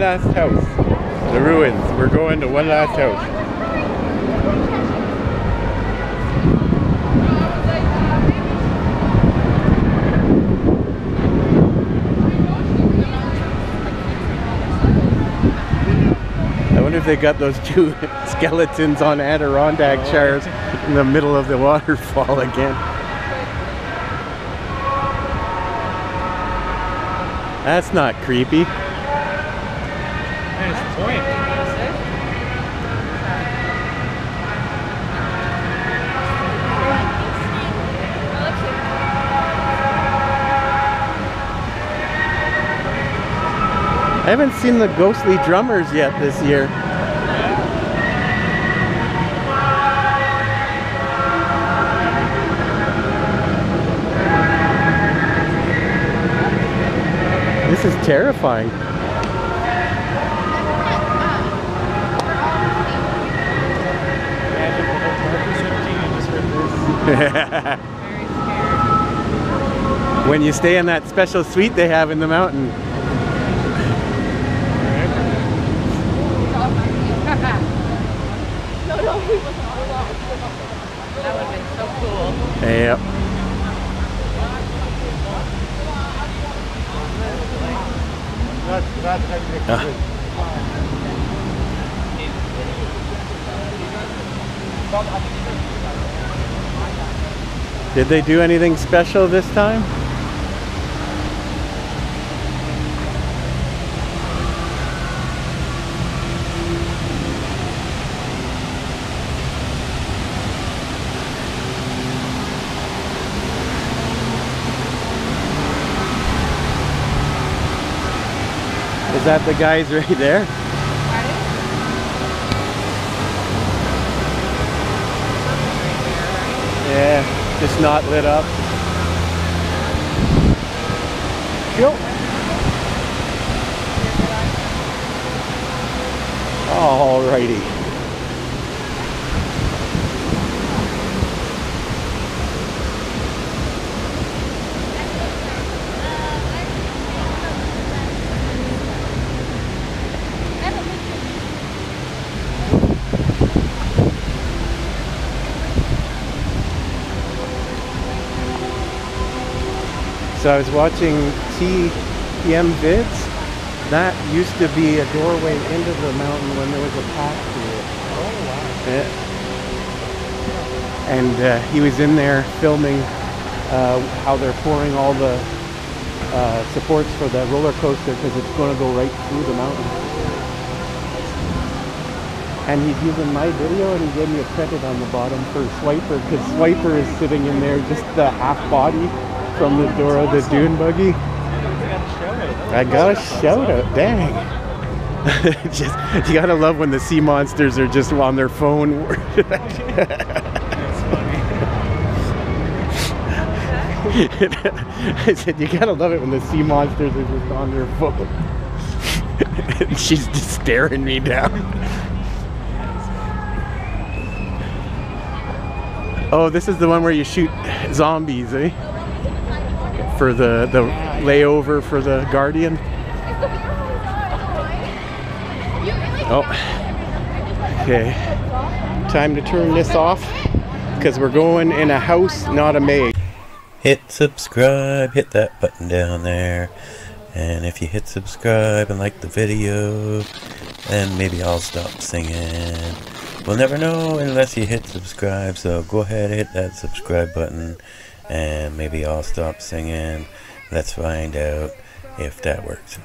last house. The ruins. We're going to one last house. I wonder if they got those two skeletons on Adirondack chairs in the middle of the waterfall again. That's not creepy. I haven't seen the ghostly drummers yet this year. This is terrifying. When you stay in that special suite they have in the mountain. That would have been so cool. Yep. Ah. Did they do anything special this time? Is that the guys right there? Yeah, just not lit up. Yep. Alrighty. So I was watching TM vids. That used to be a doorway into the mountain when there was a path to it. Oh, wow. Yeah. And uh, he was in there filming uh, how they're pouring all the uh, supports for the roller coaster because it's going to go right through the mountain. And he's using my video and he gave me a credit on the bottom for Swiper because Swiper is sitting in there just the half body from the door of the dune buggy. I got a shout out. Dang. just you gotta love when the sea monsters are just on their phone. I said you gotta love it when the sea monsters are just on their phone. She's just staring me down. Oh, this is the one where you shoot zombies, eh? For the the layover for the Guardian. Oh. Okay. Time to turn this off because we're going in a house, not a maid. Hit subscribe, hit that button down there. And if you hit subscribe and like the video, then maybe I'll stop singing. We'll never know unless you hit subscribe, so go ahead hit that subscribe button and maybe I'll stop singing. Let's find out if that works.